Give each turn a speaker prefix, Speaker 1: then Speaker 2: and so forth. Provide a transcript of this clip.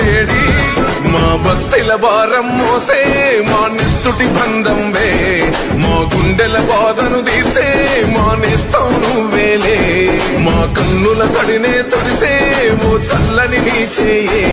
Speaker 1: తేడి. మా బస్తీల భారం మోసే మా నిస్తుటి బంధం వే. మా గుండెల బాధను తీసే మా నేస్తాను వేలే మా కన్నుల పడినే తొడిసే ఓ చల్లని నీచేయే